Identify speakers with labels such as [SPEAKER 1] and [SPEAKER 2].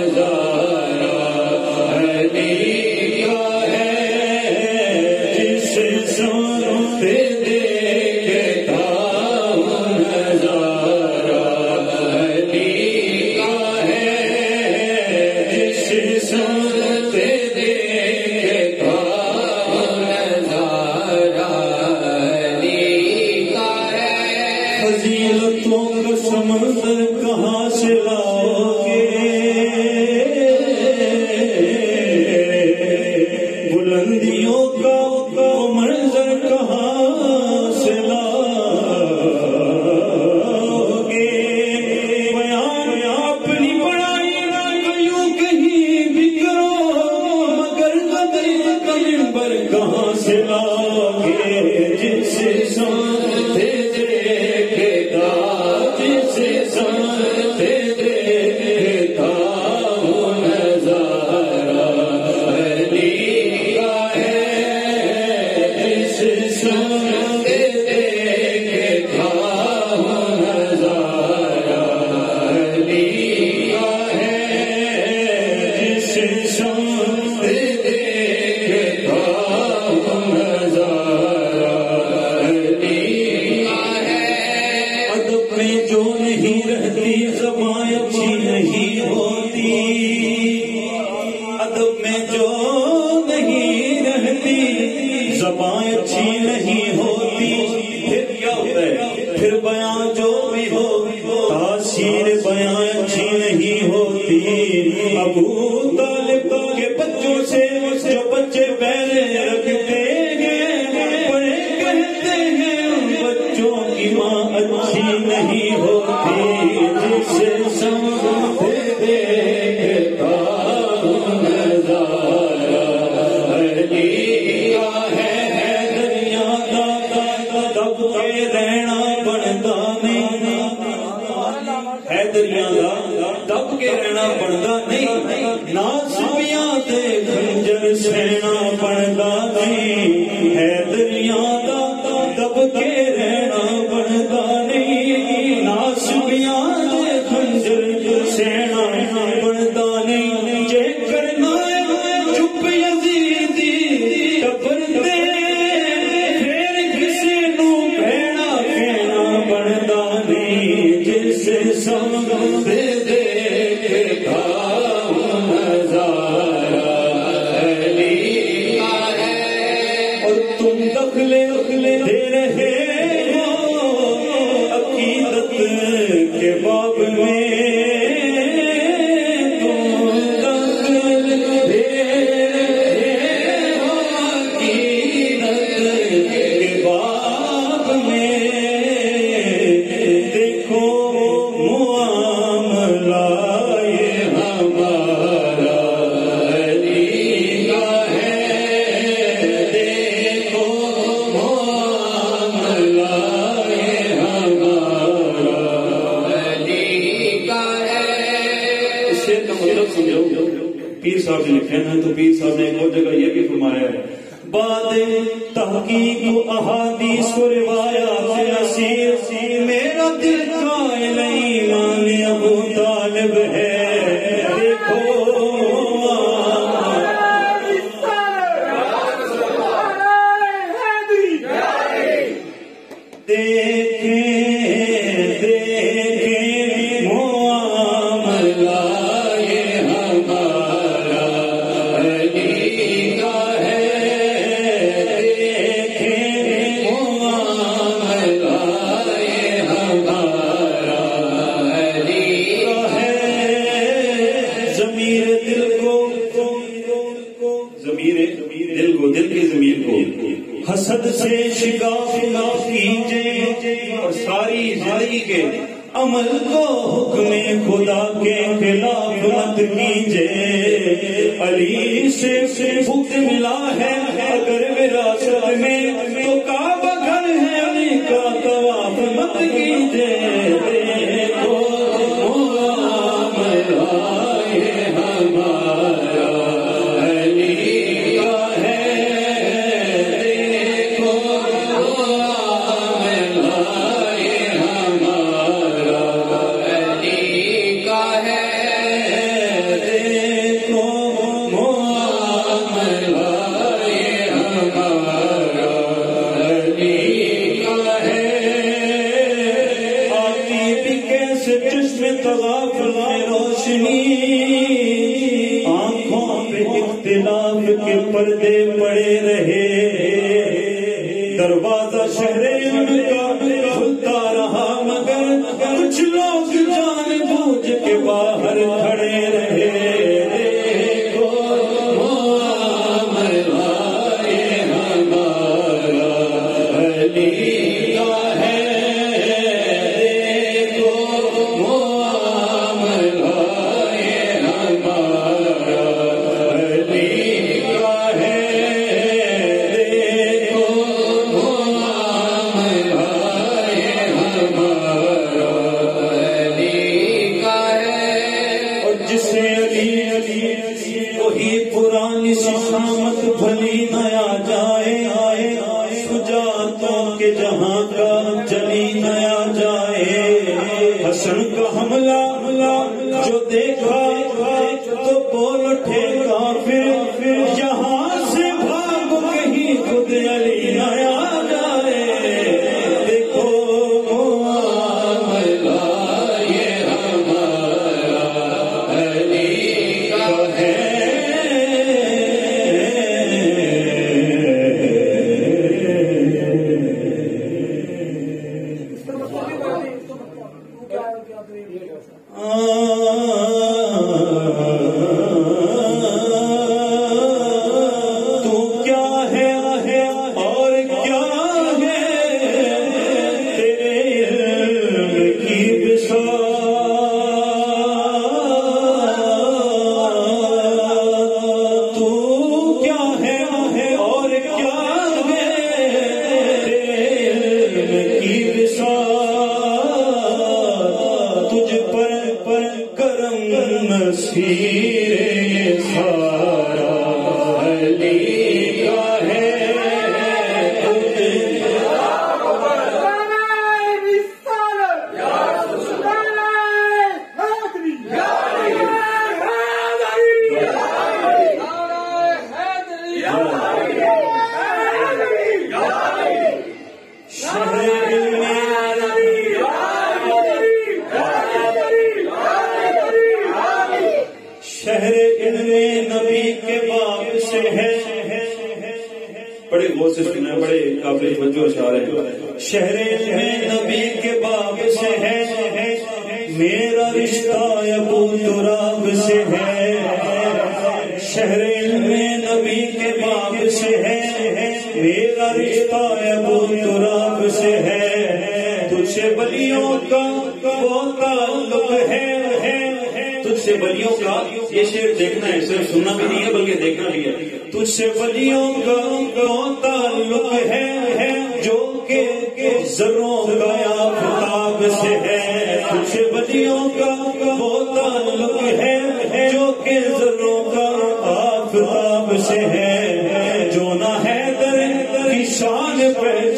[SPEAKER 1] Uh, میں جو نہیں رہتی زبان اچھی نہیں ہوتی رہنا بندا نہیں ہے دریا دب کے رہنا بنتا نہیں نہ سویاں تے خنجر نہیں صاحب نے لکھے ہیں تو پیر صاحب نے ایک اور جگہ یہ بھی فرمایا ہے۔ بات تحقیق و احادیث و روایات سے دل کو، دل کی ضمیر کو۔ حسد سے شکاف نہ کیجیے اور ساری زندگی کے عمل کو حکم خدا کے خلاف مت کیجیے۔ علی سے بھوک ملا ہے، اگر وراثت میں تو کعبہ گھر ہے علی کا طواف مت کیجیے۔ روشنی آنکھوں کے پردے پڑے رہے۔ دروازہ شہرے جہاں جلی نیا جائے۔ حسن کا حملہ حملہ جو دیکھا توجہ شہر علم نبی کے باب سے ہے میرا رشتہ ابو تراب سے ہے۔ شہر علم نبی کے باب سے ہے میرا رشتہ ابو تراب سے ہے۔ تجھ سے بلیوں کا وہ تعلق ہے۔ تجھ سے بلیوں کا یہ شعر دیکھنا ہے، صرف سننا بھی نہیں ہے، بلکہ دیکھنا بھی ہے۔ تجھ سے بلیوں کا تعلق ہے جو کہ ذروں کا آفتاب سے ہے۔ تجھ سے بلیوں کا وہ تعلق ہے جو کہ ذروں کا آفتاب سے ہے۔ جو نہ ہے در کی شان پہ